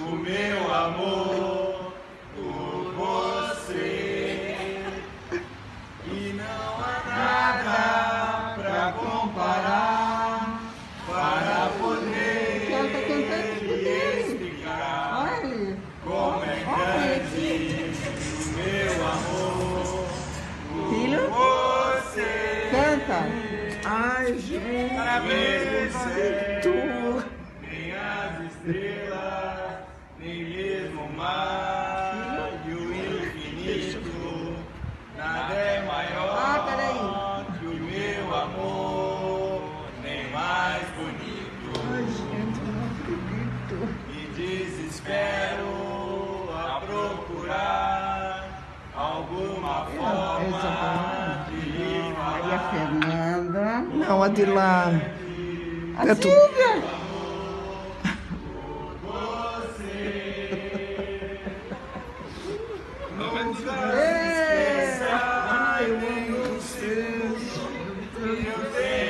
o meu amor por você. E não há nada pra comparar para poder Canta, explicar Olha como é grande o meu amor Filho, por você. canta. Ai, gente. Parabéns, Tu. Nem mesmo o mar e o infinito. Nada é maior Ah, peraí. que o meu amor, nem mais bonito. Ai, gente, não acredito. E desespero a procurar alguma Essa forma de lhe Maria. Fernanda. Não. A É tu- Silvia. Ai, eu amo você.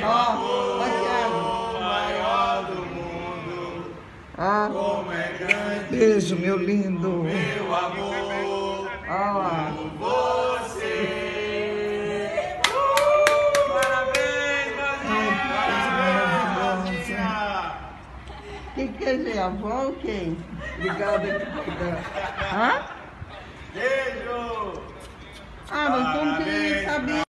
Ó, ó, Thiago. O maior do mundo, como é grande Beijo, meu lindo. meu amor ó lá. por você. Parabéns, Ai, que Maria! Quem quer dizer, avó ou quem? Obrigada. Hã? Beijo! Ah, mas como que ele ia saber?